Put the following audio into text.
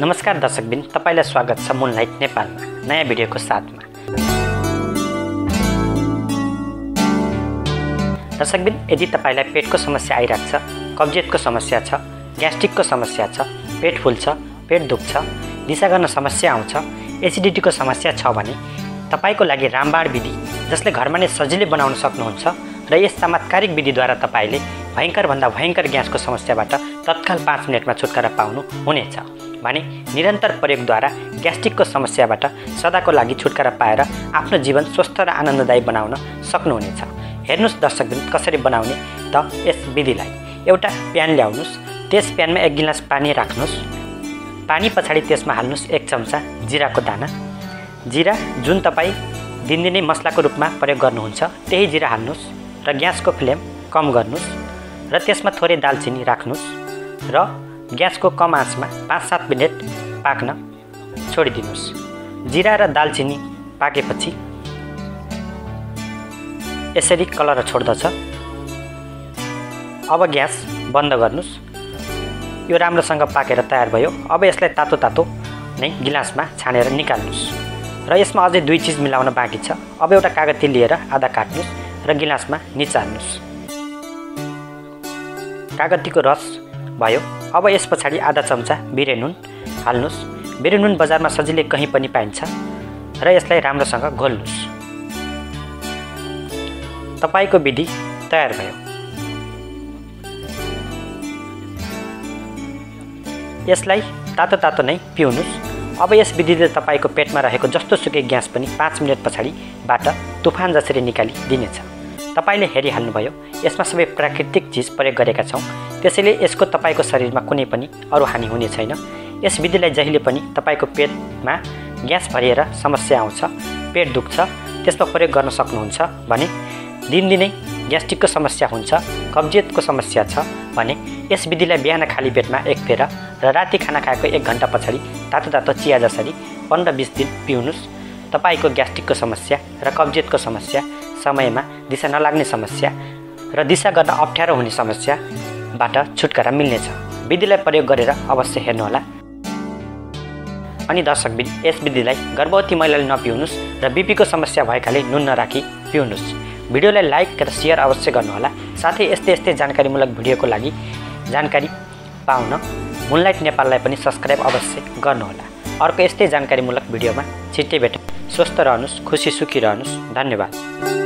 नमस्कार दर्शकबिन तपाईँलाई स्वागत छ मुनलाइट नेपालमा नयाँ भिडियोको साथमा। दर्शकबिन यदि तपाईँलाई पेटको समस्या आइरहेको छ कब्जियतको समस्या छ ग्यास्ट्रिकको समस्या छ पेट फुल्छ पेट दुख्छ दिशा गर्न समस्या आउँछ एसिडिटीको समस्या छ भने तपाईँको लागि रामबाड विधि जसले घरमा नै सजिलै बनाउन सक्नुहुन्छ र यस चमत्कारिक विधिद्वारा तपाईँले भयङ्करभन्दा भयङ्कर ग्यासको समस्याबाट तत्काल पाँच मिनटमा छुटकारा पाउनु हुनेछ। भने निरन्तर प्रयोगद्वारा ग्यास्ट्रिकको समस्याबाट सदाको लागि छुटकारा पाएर आफ्नो जीवन स्वस्थ र आनन्ददायी बनाउन सक्नुहुनेछ। हेर्नुहोस् दर्शकबिन कसरी बनाउने त यस विधिलाई। एउटा प्यान ल्याउनुहोस्। त्यस प्यानमा एक गिलास पानी राख्नुहोस्। पानी पछाडि त्यसमा हाल्नुहोस् एक चम्चा जिराको दाना। जिरा जुन तपाईँ दिनदिनै मसलाको रूपमा प्रयोग गर्नुहुन्छ त्यही जिरा हाल्नुहोस् र ग्यासको फ्लेम कम गर्नुहोस् र त्यसमा थोरै दालचिनी राख्नुहोस् र ग्यासको कम आँचमा पाँच सात मिनट पाक्न छोडिदिनुहोस्। जिरा र दालचिनी पाकेपछि यसरी कलर छोड्दछ। अब ग्यास बन्द गर्नुहोस्। यो राम्रोसँग पाकेर तयार भयो। अब यसलाई तातो तातो नै गिलासमा छानेर निकाल्नुहोस्। र यसमा अझै दुई चिज मिलाउन बाँकी छ। अब एउटा कागती लिएर आधा काट्नुहोस् र गिलासमा निचाल्नुहोस् कागतीको रस भयो। अब यस पछाडि आधा चम्चा बिरे नुन हाल्नुहोस्। बिरे नुन बजारमा सजिलै कहीँ पनि पाइन्छ र यसलाई राम्रोसँग घोल्नुहोस्। तपाईँको विधि तयार भयो। यसलाई तातो तातो नै पिउनुहोस्। अब यस विधिले तपाईँको पेटमा रहेको जस्तो सुकै ग्यास पनि पाँच मिनट पछाडिबाट तुफान जसरी निकालिदिनेछ। तपाईँले हेरिहाल्नुभयो यसमा सबै प्राकृतिक चिज प्रयोग गरेका छौँ। त्यसैले यसको तपाईँको शरीरमा कुनै पनि अरू हानि हुने छैन। यस विधिलाई जहिले पनि तपाईँको पेटमा ग्यास भरिएर समस्या आउँछ पेट दुख्छ त्यसमा प्रयोग गर्न सक्नुहुन्छ भने दिनदिनै ग्यास्ट्रिकको समस्या हुन्छ कब्जियतको समस्या छ भने यस विधिलाई बिहान खाली पेटमा एक फेर र राति खाना खाएको एक घन्टा पछाडि तातो तातो चिया जसरी पन्ध्र बिस दिन पिउनुहोस् तपाईँको ग्यास्ट्रिकको समस्या र कब्जियतको समस्या समयमा दिशा नलाग्ने समस्या र दिशा गर्न अप्ठ्यारो हुने समस्याबाट छुटकारा मिल्नेछ। विधिलाई प्रयोग गरेर अवश्य हेर्नुहोला। अनि दर्शकबिन यस विधिलाई गर्भवती महिलाले नपिउनुहोस् र बिपीको समस्या भएकाले नुन नराखी पिउनुहोस्। भिडियोलाई लाइक र सेयर अवश्य गर्नुहोला। साथै यस्तै यस्तै जानकारीमूलक भिडियोको लागि जानकारी पाउन मुनलाइट नेपाललाई पनि सब्सक्राइब अवश्य गर्नुहोला। अर्को यस्तै जानकारीमूलक भिडियोमा छिट्टै भेट स्वस्थ रहनुहोस् खुसी सुखी रहनुहोस्। धन्यवाद।